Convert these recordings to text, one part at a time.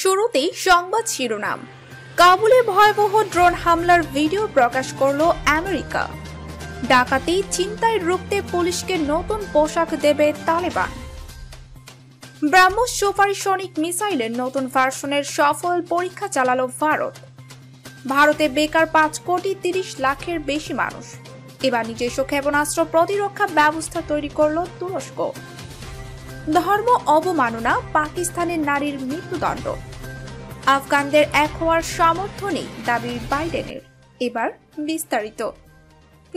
শুরুতেই সংবাদ শিরোনাম। কাবুলে ভয়াবহ ড্রোন হামলার ভিডিও প্রকাশ করল আমেরিকা। ডাকাতি চিন্তায় রুখতে পুলিশকে নতুন পোশাক দেবে তালেবান। ব্রাহ্মস সুপারসনিক মিসাইলের নতুন ভার্সনের সফল পরীক্ষা চালালো ভারত। ভারতে বেকার পাঁচ কোটি তিরিশ লাখের বেশি মানুষ। এবার নিজস্ব ক্ষেপণাস্ত্র প্রতিরক্ষা ব্যবস্থা তৈরি করল তুরস্ক। ধর্ম অবমাননা পাকিস্তানের নারীর মৃত্যুদণ্ড। আফগানদের এক হওয়ার সামর্থ্য নেই দাবি বাইডেনের। এবার বিস্তারিত।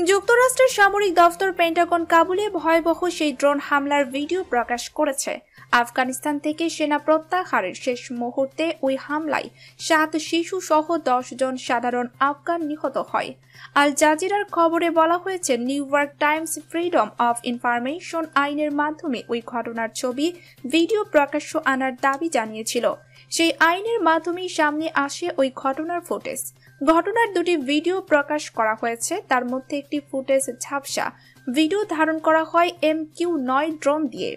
যুক্তরাষ্ট্রের সামরিক দফতর পেন্টাগন কাবুলে ভয়াবহ সেই ড্রোন হামলার ভিডিও প্রকাশ করেছে। আফগানিস্তান থেকে সেনা প্রত্যাহারের শেষ মুহূর্তে ওই হামলায় সাত শিশু সহ দশ জন সাধারণ আফগান নিহত হয়। আল জাজিরার খবরে বলা হয়েছে, New York Times freedom of information আইনের মাধ্যমে ওই ঘটনার ছবি, ভিডিও প্রকাশ্য আনার দাবি জানিয়েছিল। সেই আইনের মাধ্যমেই সামনে আসে ওই ঘটনার ফুটেজ। ঘটনার দুটি ভিডিও প্রকাশ করা হয়েছে, তার মধ্যে একটি ফুটেজ ঝাপসা। ভিডিও ধারণ করা হয় এম কিউ নয় ড্রোন দিয়ে।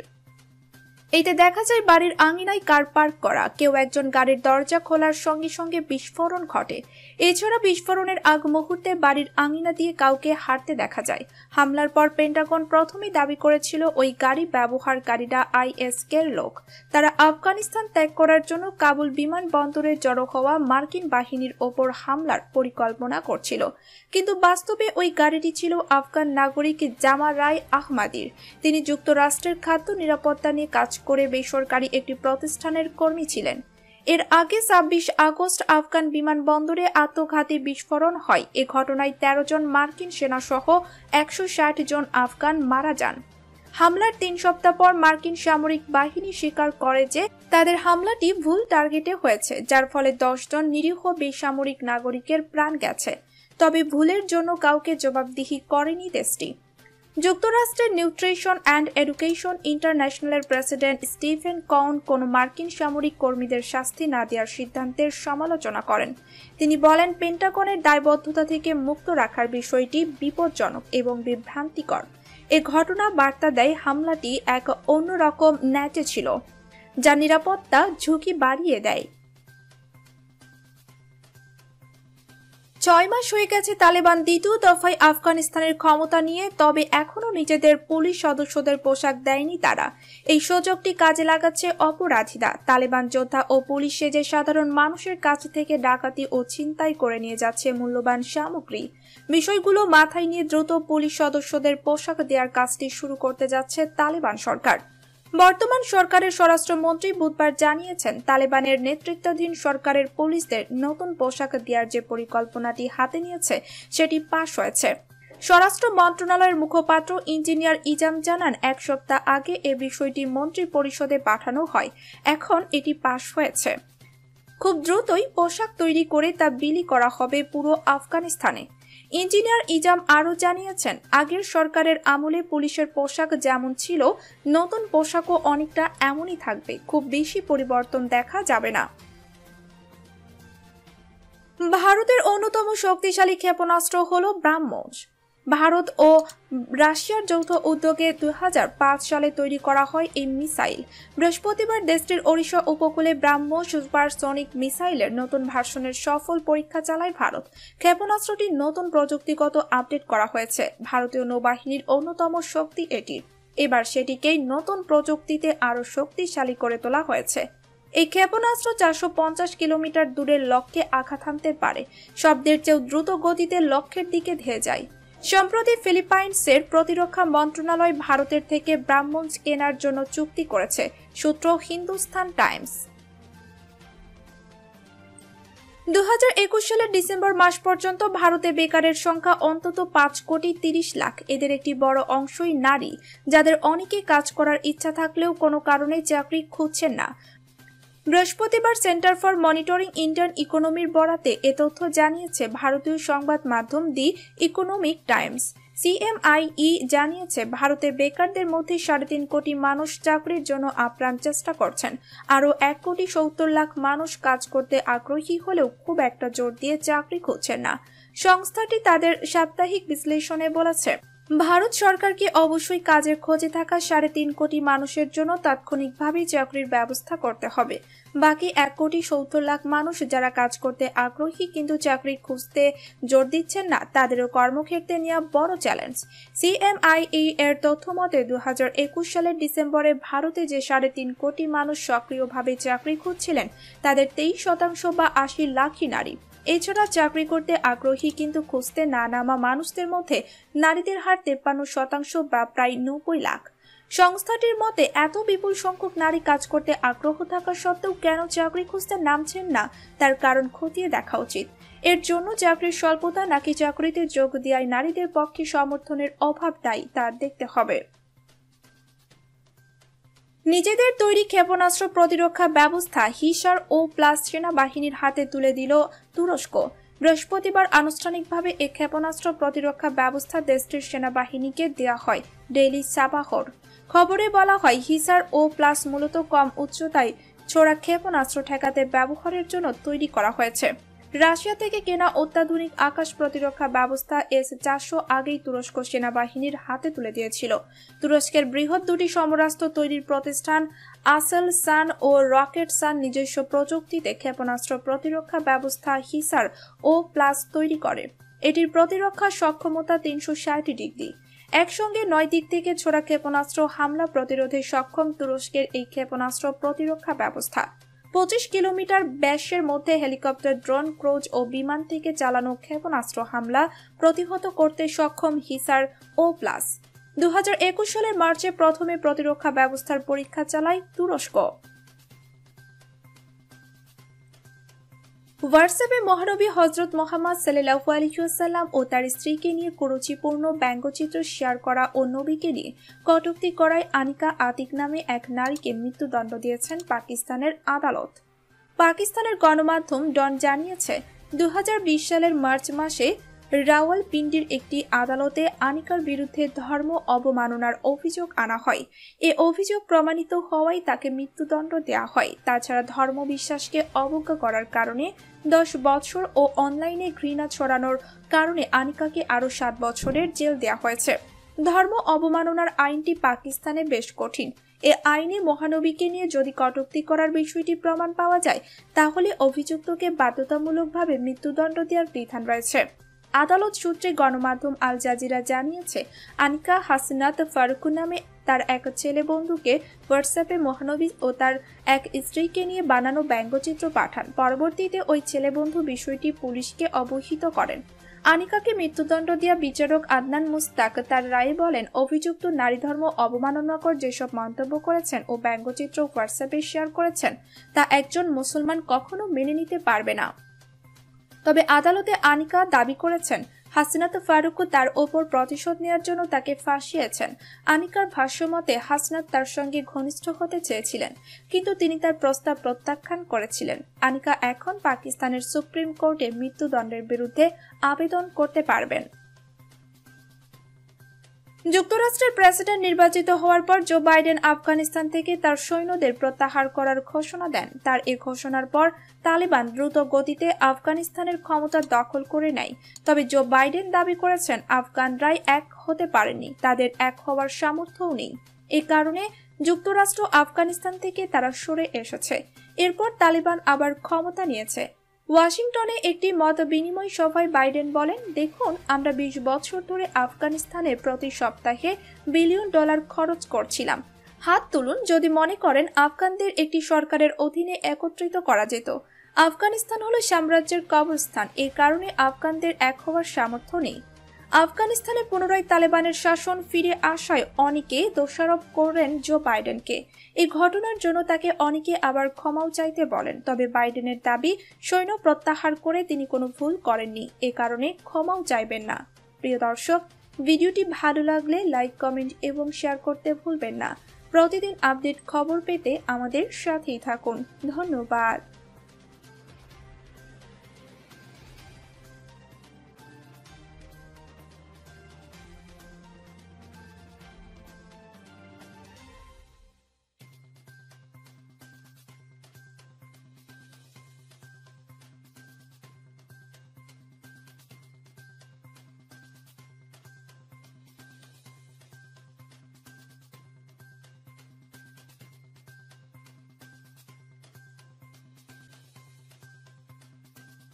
এতে দেখা যায় বাড়ির আঙিনায় কার পার্ক করা, কেউ একজন গাড়ির দরজা খোলার সঙ্গে সঙ্গে বিস্ফোরণ ঘটে। এছাড়া বিস্ফোরণের আগ মুহূর্তে বাড়ির আঙিনা দিয়ে কাউকে হাঁটতে দেখা যায়। হামলার পর পেন্টাগন প্রথমেই দাবি করেছিল ওই গাড়ি ব্যবহারকারীরা আইএসকের লোক। তারা আফগানিস্তান ত্যাগ করার জন্য কাবুল বিমানবন্দরে জড়ো হওয়া মার্কিন বাহিনীর ওপর হামলার পরিকল্পনা করছিল। কিন্তু বাস্তবে ওই গাড়িটি ছিল আফগান নাগরিক জামা রায় আহমাদির। তিনি যুক্তরাষ্ট্রের খাদ্য নিরাপত্তা নিয়ে কাজ করে বেসরকারি একটি প্রতিষ্ঠানের কর্মী ছিলেন। এর আগে ছাব্বিশ আগস্ট আফগান বিমানবন্দরে আত্মঘাতী বিস্ফোরণ হয়। এ ঘটনায় ১৩ জন মার্কিন সেনাসহ একশো ষাট জন আফগান মারা যান। হামলার তিন সপ্তাহ পর মার্কিন সামরিক বাহিনী স্বীকার করে যে তাদের হামলাটি ভুল টার্গেটে হয়েছে, যার ফলে জন নিরীহ বেসামরিক নাগরিকের প্রাণ গেছে। তবে ভুলের জন্য কাউকে জবাবদিহি করেনি দেশটি। যুক্তরাষ্ট্রের নিউট্রিশন অ্যান্ড এডুকেশন ইন্টারন্যাশনালের প্রেসিডেন্ট স্টিফেন কন কোনো মার্কিন সামরিক কর্মীদের শাস্তি না দেওয়ার সিদ্ধান্তের সমালোচনা করেন। তিনি বলেন, পেন্টাগনের দায়বদ্ধতা থেকে মুক্ত রাখার বিষয়টি বিপজ্জনক এবং বিভ্রান্তিকর। এ ঘটনা বার্তা দেয় হামলাটি এক অন্যরকম ন্যাটে ছিল, যা নিরাপত্তা ঝুঁকি বাড়িয়ে দেয়। ছয় মাস হয়ে গেছে তালেবান দ্বিতীয় দফায় আফগানিস্তানের ক্ষমতা নিয়ে, তবে এখনও নিজেদের পুলিশ সদস্যদের পোশাক দেয়নি তারা। এই সুযোগটি কাজে লাগাচ্ছে অপরাধীরা। তালেবান যোদ্ধা ও পুলিশ সেজে সাধারণ মানুষের কাছ থেকে ডাকাতি ও ছিনতাই করে নিয়ে যাচ্ছে মূল্যবান সামগ্রী। বিষয়গুলো মাথায় নিয়ে দ্রুত পুলিশ সদস্যদের পোশাক দেওয়ার কাজটি শুরু করতে যাচ্ছে তালেবান সরকার। বর্তমান সরকারের স্বরাষ্ট্রমন্ত্রী বুধবার জানিয়েছেন, তালেবানের নেতৃত্বাধীন সরকারের পুলিশদের নতুন পোশাক দেওয়ার যে পরিকল্পনাটি হাতে নিয়েছে, সেটি পাশ হয়েছে। স্বরাষ্ট্র মন্ত্রণালয়ের মুখপাত্র ইঞ্জিনিয়ার ইজাম জানান, এক সপ্তাহ আগে এ বিষয়টি মন্ত্রী পরিষদে পাঠানো হয়। এখন এটি পাশ হয়েছে। খুব দ্রুতই পোশাক তৈরি করে তা বিলি করা হবে পুরো আফগানিস্তানে। ইঞ্জিনিয়ার ইজাম আরও জানিয়েছেন, আগের সরকারের আমলে পুলিশের পোশাক যেমন ছিল, নতুন পোশাকও অনেকটা এমনই থাকবে, খুব বেশি পরিবর্তন দেখা যাবে না। ভারতের অন্যতম শক্তিশালী ক্ষেপণাস্ত্র হল ব্রাহ্মস ভারত ও রাশিয়ার যৌথ উদ্যোগে দুই হাজার পাঁচ সালে তৈরি করা হয় এই মিসাইল। বৃহস্পতিবার দেশটির ওড়িশা উপকূলে ব্রাহ্ম সুপারসনিক মিসাইলের নতুন ভার্সনের সফল পরীক্ষা চালায় ভারত। ক্ষেপণাস্ত্রটির নতুন প্রযুক্তিগত আপডেট করা হয়েছে। ভারতীয় নৌবাহিনীর অন্যতম শক্তি এটি। এবার সেটিকেই নতুন প্রযুক্তিতে আরও শক্তিশালী করে তোলা হয়েছে। এই ক্ষেপণাস্ত্র চারশো পঞ্চাশ কিলোমিটার দূরের লক্ষ্যে আঘাত হানতে পারে। শব্দের চেয়েও দ্রুত গতিতে লক্ষ্যের দিকে ধেয়ে যায়। সম্প্রতি ফিলিপাইন্সের প্রতিরক্ষা মন্ত্রণালয় ভারতের থেকে ব্রাহ্মণস কেনার জন্য চুক্তি করেছে সূত্র হিন্দুস্তান টাইমস। দু হাজার একুশ সালের ডিসেম্বর মাস পর্যন্ত ভারতে বেকারের সংখ্যা অন্তত পাঁচ কোটি তিরিশ লাখ। এদের একটি বড় অংশই নারী, যাদের অনেকে কাজ করার ইচ্ছা থাকলেও কোনো কারণে চাকরি খুঁজছেন না। বৃহস্পতিবার সেন্টার ফর মনিটরিং ইন্ডিয়ান ইকোনমির বরাতে এ তথ্য জানিয়েছে ভারতীয় সংবাদ মাধ্যম দি ইকোনমিক টাইমস। সিএমআইই জানিয়েছে, ভারতে বেকারদের মধ্যে সাড়ে তিন কোটি মানুষ চাকরির জন্য আপ্রাণ চেষ্টা করছেন। আরও এক কোটি সত্তর লাখ মানুষ কাজ করতে আগ্রহী হলেও খুব একটা জোর দিয়ে চাকরি খুঁজছেন না। সংস্থাটি তাদের সাপ্তাহিক বিশ্লেষণে বলেছে ভারত সরকারকে অবশ্যই কাজের খোঁজে থাকা সাড়ে তিন কোটি মানুষের জন্য তাৎক্ষণিকভাবেই চাকরির ব্যবস্থা করতে হবে। বাকি এক কোটি সত্তর লাখ মানুষ যারা কাজ করতে আগ্রহী কিন্তু চাকরি খুঁজতে জোর দিচ্ছেন না, তাদেরও কর্মক্ষেত্রে নেওয়া বড় চ্যালেঞ্জ। সিএমআইই এর তথ্য মতে দু হাজার একুশ সালের ডিসেম্বরে ভারতে যে সাড়ে তিন কোটি মানুষ সক্রিয়ভাবে চাকরি খুঁজছিলেন, তাদের তেইশ শতাংশ বা আশি লাখই নারী। এছাড়া চাকরি করতে আগ্রহী কিন্তু খুঁজতে না নামা মানুষদের মধ্যে নারীদের হার তেপ্পান্ন শতাংশ বা প্রায় নব্বই লাখ। সংস্থাটির মতে, এত বিপুল সংখ্যক নারী কাজ করতে আগ্রহ থাকা সত্ত্বেও কেন চাকরি খুঁজতে নামছেন না, তার কারণ খতিয়ে দেখা উচিত। এর জন্য চাকরির স্বল্পতা নাকি চাকরিতে যোগ দেওয়ায় নারীদের পক্ষে সমর্থনের অভাব দায়ী তা দেখতে হবে। নিজেদের তৈরি ক্ষেপণাস্ত্র প্রতিরক্ষা ব্যবস্থা হিসার ও প্লাস সেনাবাহিনীর হাতে তুলে দিল তুরস্ক। বৃহস্পতিবার আনুষ্ঠানিকভাবে এ ক্ষেপণাস্ত্র প্রতিরক্ষা ব্যবস্থা দেশটির সেনাবাহিনীকে দেওয়া হয়, ডেইলি সাবাহর। খবরে বলা হয়, হিসার ও প্লাস মূলত কম উচ্চতায় ছোড়া ক্ষেপণাস্ত্র ঠেকাতে ব্যবহারের জন্য তৈরি করা হয়েছে। রাশিয়া থেকে কেনা অত্যাধুনিক আকাশ প্রতিরক্ষা ব্যবস্থা এস চারশো আগেই তুরস্ক সেনাবাহিনীর হাতে তুলে দিয়েছিল। তুরস্কের বৃহৎ দুটি সমরাস্ত্র তৈরির প্রতিষ্ঠান আসেল সান ও রকেট সান নিজস্ব প্রযুক্তিতে ক্ষেপণাস্ত্র প্রতিরক্ষা ব্যবস্থা হিসার ও প্লাস তৈরি করে। এটির প্রতিরক্ষা সক্ষমতা তিনশো ষাট ডিগ্রি। একসঙ্গে নয় দিক থেকে ছোড়া ক্ষেপণাস্ত্র হামলা প্রতিরোধে সক্ষম তুরস্কের এই ক্ষেপণাস্ত্র প্রতিরক্ষা ব্যবস্থা। পঁচিশ কিলোমিটার ব্যাসের মধ্যে হেলিকপ্টার, ড্রোন, ক্রোজ ও বিমান থেকে চালানো ক্ষেপণাস্ত্র হামলা প্রতিহত করতে সক্ষম হিসার ও প্লাস। দু হাজার একুশ সালের মার্চে প্রথমে প্রতিরক্ষা ব্যবস্থার পরীক্ষা চালায় তুরস্ক। হোয়াটসঅ্যাপে মহানবী হজরত মোহাম্মদ সাল্লাহু আলহিউসাল্লাম ও তার স্ত্রীকে নিয়ে কুরুচিপূর্ণ ব্যঙ্গচিত্র শেয়ার করা ও নবীকে নিয়ে কটুক্তি করায় আনিকা আতিক নামে এক নারীকে মৃত্যুদণ্ড দিয়েছেন পাকিস্তানের আদালত। পাকিস্তানের গণমাধ্যম ডন জানিয়েছে দু হাজার বিশ সালের মার্চ মাসে রাওয়ালপিন্ডির একটি আদালতে আনিকার বিরুদ্ধে ধর্ম অবমাননার অভিযোগ আনা হয়। এ অভিযোগ প্রমাণিত হওয়ায় তাকে মৃত্যুদণ্ড দেওয়া হয়। তাছাড়া ধর্ম বিশ্বাসকে অবজ্ঞা করার কারণে দশ বছর ও অনলাইনে ঘৃণা ছড়ানোর কারণে আনিকাকে আরও সাত বছরের জেল দেওয়া হয়েছে। ধর্ম অবমাননার আইনটি পাকিস্তানে বেশ কঠিন। এ আইনে মহানবীকে নিয়ে যদি কটুক্তি করার বিষয়টি প্রমাণ পাওয়া যায়, তাহলে অভিযুক্তকে বাধ্যতামূলকভাবে মৃত্যুদণ্ড দেওয়ার বিধান রয়েছে। আদালত সূত্রে গণমাধ্যম আল জাজিরা জানিয়েছে, আনিকা হাসনাত ফারুকু নামে তার এক ছেলে বন্ধুকে হোয়াটসঅ্যাপে মহানবী ও তার এক স্ত্রীকে নিয়ে বানানো ব্যঙ্গচিত্র পাঠান। পরবর্তীতে ওই ছেলে বন্ধু বিষয়টি পুলিশকে অবহিত করেন। আনিকাকে মৃত্যুদণ্ড দেওয়া বিচারক আদনান মুস্তাক তার রায়ে বলেন, অভিযুক্ত নারী ধর্ম অবমাননাকর যেসব মন্তব্য করেছেন ও ব্যঙ্গচিত্র হোয়াটসঅ্যাপে শেয়ার করেছেন, তা একজন মুসলমান কখনো মেনে নিতে পারবে না। তবে আদালতে আনিকা দাবি করেছেন হাসিনাত ফারুকও তার ওপর প্রতিশোধ নেওয়ার জন্য তাকে ফাঁসিয়েছেন। আনিকার ভাষ্যমতে হাসনাত তার সঙ্গে ঘনিষ্ঠ হতে চেয়েছিলেন, কিন্তু তিনি তার প্রস্তাব প্রত্যাখ্যান করেছিলেন। আনিকা এখন পাকিস্তানের সুপ্রিম কোর্টে মৃত্যুদণ্ডের বিরুদ্ধে আবেদন করতে পারবেন। যুক্তরাষ্ট্রের প্রেসিডেন্ট নির্বাচিত হওয়ার পর জো বাইডেন আফগানিস্তান থেকে তার সৈন্যদের প্রত্যাহার করার ঘোষণা দেন। তার এ ঘোষণার পর তালিবান দ্রুত গতিতে আফগানিস্তানের ক্ষমতা দখল করে নেয়। তবে জো বাইডেন দাবি করেছেন আফগানরাই এক হতে পারেনি। তাদের এক হওয়ার সামর্থ্যও নেই। এ কারণে যুক্তরাষ্ট্র আফগানিস্তান থেকে তারা সরে এসেছে। এরপর তালিবান আবার ক্ষমতা নিয়েছে। ওয়াশিংটনে একটি মত বিনিময় সভায় বাইডেন বলেন, দেখুন, আমরা বিশ বছর ধরে আফগানিস্তানে প্রতি সপ্তাহে বিলিয়ন ডলার খরচ করছিলাম। হাত তুলুন, যদি মনে করেন আফগানদের একটি সরকারের অধীনে একত্রিত করা যেত। আফগানিস্তান হলো সাম্রাজ্যের কবরস্থান, এর কারণে আফগানদের এক হওয়ার সামর্থ্য নেই। আফগানিস্তানে পুনরায় তালেবানের শাসন ফিরে আসায় অনেকে দোষারোপ করেন জো বাইডেনকে। এই ঘটনার জন্য তাকে অনেকে আবার ক্ষমাও চাইতে বলেন, তবে বাইডেনের দাবি, সৈন্য প্রত্যাহার করে তিনি কোনো ভুল করেননি। এ কারণে ক্ষমাও চাইবেন না। প্রিয় দর্শক, ভিডিওটি ভালো লাগলে লাইক, কমেন্ট এবং শেয়ার করতে ভুলবেন না। প্রতিদিন আপডেট খবর পেতে আমাদের সাথেই থাকুন। ধন্যবাদ।